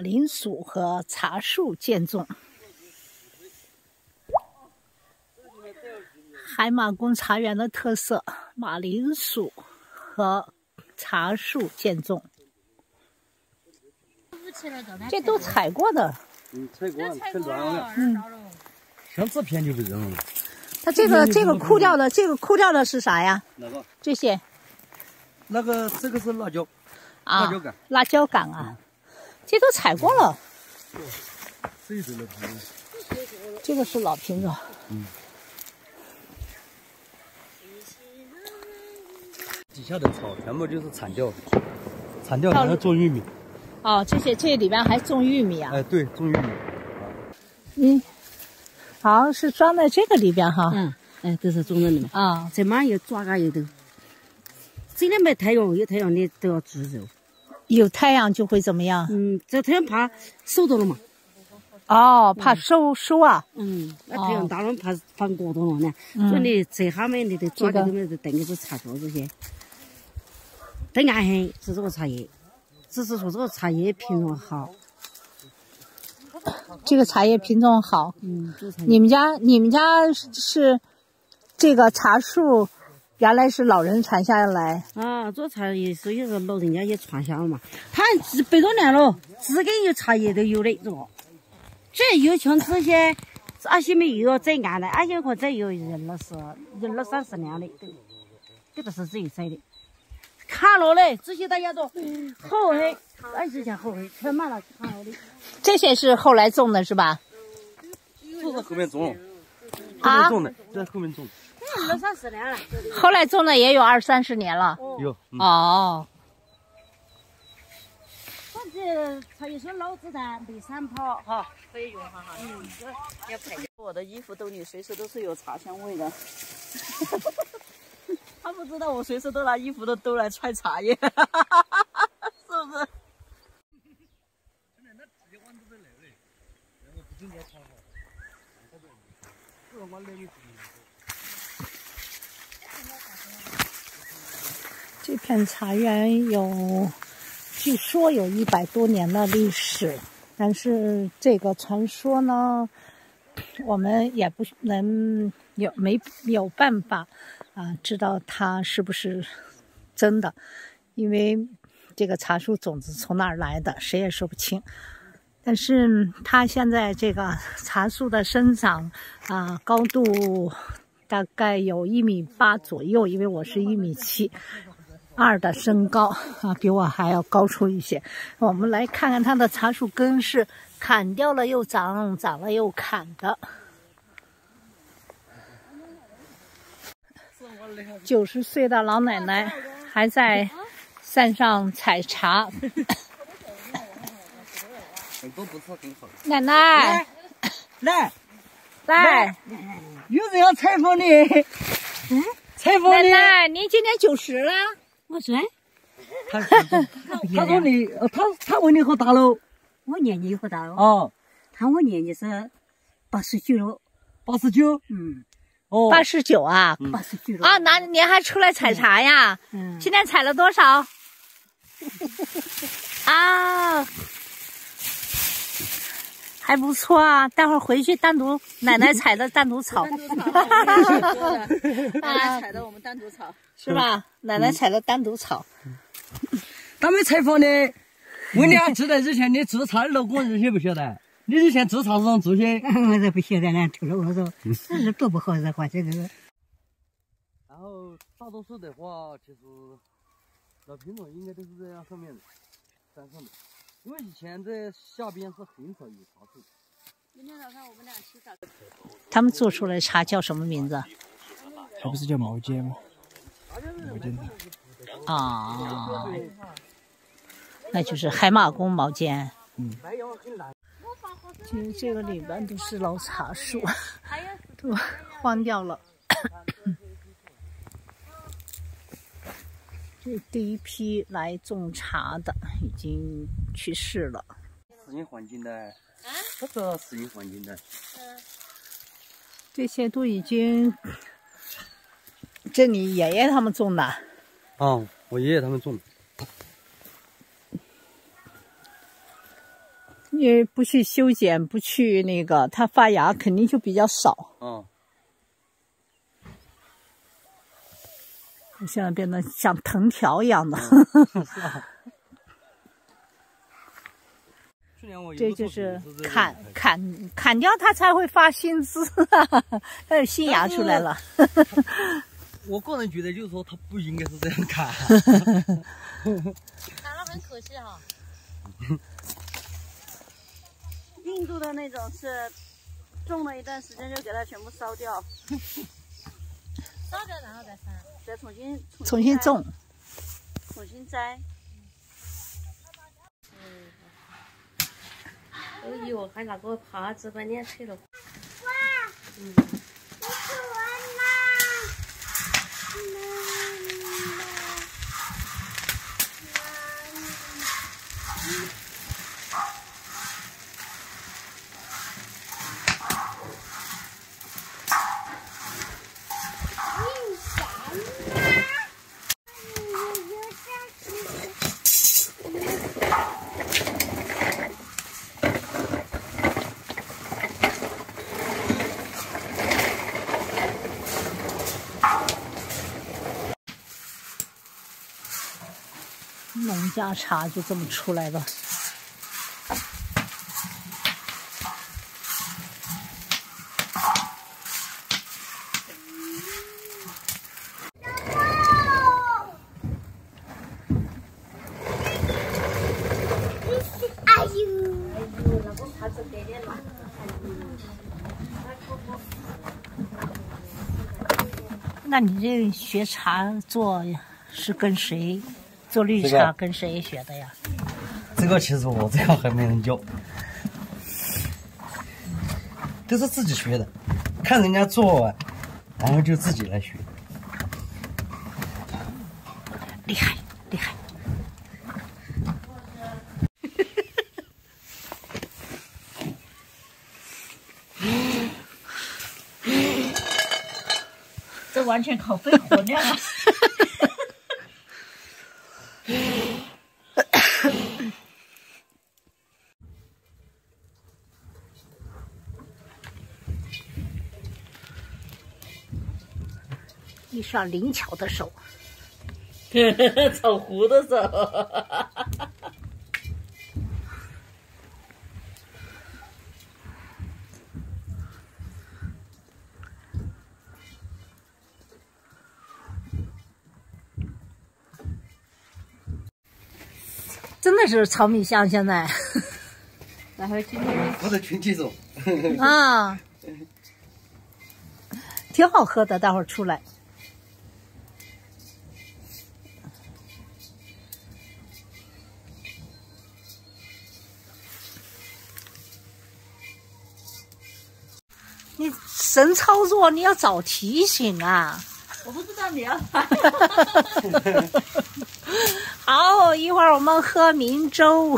马铃薯和茶树见种。海马宫茶园的特色：马铃薯和茶树见种。这都采过的。嗯，采过，采断了。嗯，像这片就不扔了。它这个这个枯掉的，这个枯掉的是啥呀？哪个？这些。那个，这个是辣椒。啊，辣椒杆。辣椒杆啊，这都采过了。这一种的品种。这个是老品种。嗯。底下的草全部就是铲掉，铲掉然后种玉米。哦，这些这里边还种玉米啊？哎，对，种玉米。嗯，好，是装在这个里边哈。嗯，哎，都是种在里面。啊，这马也抓个有的。今天没太阳，有太阳的都要煮肉。有太阳就会怎么样？嗯，这太阳怕收到了嘛。哦，怕收收啊。嗯，那太阳大了怕怕过冬了呢。所以你这下面你得抓的，么子等于是茶树这些。等安很是这个茶叶。只是说这个茶叶品种好，这个茶叶品种好。嗯，你们家你们家是这个茶树，原来是老人传下来。啊，这茶叶所以是老人家也传下了嘛。他百多年了，自个有茶叶都有的，这个。这有像这些，而且没有再安的，而且可再有人了是，一二三十年的，都这个是自己栽的。看了嘞，这些大家都好黑，二十钱好黑，全买了看了的。这些是后来种的是吧？这是后面种，后面种的，在后面种。二三十年了。后来种的也有二三十年了。有。哦。反正他一说老子弹没散跑，哈，可以用哈哈。嗯，要配。我的衣服兜里随时都是有茶香味的。他不知道我随时都拿衣服的兜来揣茶叶，是不是？这片茶园有，据说有一百多年的历史，但是这个传说呢，我们也不能有没有办法。啊，知道它是不是真的？因为这个茶树种子从哪儿来的，谁也说不清。但是它现在这个茶树的生长啊，高度大概有一米八左右，因为我是一米七二的身高啊，比我还要高出一些。我们来看看它的茶树根是砍掉了又长，长了又砍的。九十岁的老奶奶还在山上采茶。奶奶，来来，有人要采访你。嗯，采访你。奶奶，你今年九十了？我说。他 他说你，他他问你好大了？我年纪好大了。哦。他我年纪是八十九了。八十九。嗯。哦，八十九啊，八十九了啊，那您还出来采茶呀？嗯，今天采了多少？啊，还不错啊，待会儿回去单独奶奶 采的单独炒。奶奶采的我们单独炒，是吧？奶奶采的单独炒。他们采访的，问你啊，知道以前你做茶的老公这些不晓得？你以前做茶是种做些？我这不晓得呢，听了我说，这是多不好这话，这个。然后大多数的话，其实老品种应该都是这样上面的，山上的，因为以前在下边是很少有茶树。明天早上我们俩去找。他们做出来茶叫什么名字？它不是叫毛尖吗？毛尖的。啊，那就是海马宫毛尖。嗯。其实这个里边都是老茶树，都荒掉了。这第一批来种茶的已经去世了。适应环境的，啊，这个适应环境的。嗯，这些都已经，这你爷爷他们种的。啊，我爷爷他们种的。你不去修剪，不去那个，它发芽肯定就比较少。嗯，现在变得像藤条一样的。去年我有这就是砍砍砍掉它才会发新枝，它有新芽出来了。我个人觉得就是说它不应该是这样砍。砍了很可惜哈。印度的那种是种了一段时间就给它全部烧掉，烧掉然后再生。再重新摘重新种，重新栽。哎呦，还拿个耙子把脸吹了。农家茶就这么出来的。那你这学茶做是跟谁做绿这个茶？跟谁学的呀？这个其实我这样还没人教，都是自己学的，看人家做，然后就自己来学。厉害，厉害！这完全靠肺活量啊！一双灵巧的手。炒糊的时候，真的是炒米香，现在然后今天我的群体种，啊，挺好喝的。待会儿出来，你神操作，你要早提醒啊！我不知道你要 好，一会儿我们喝明粥。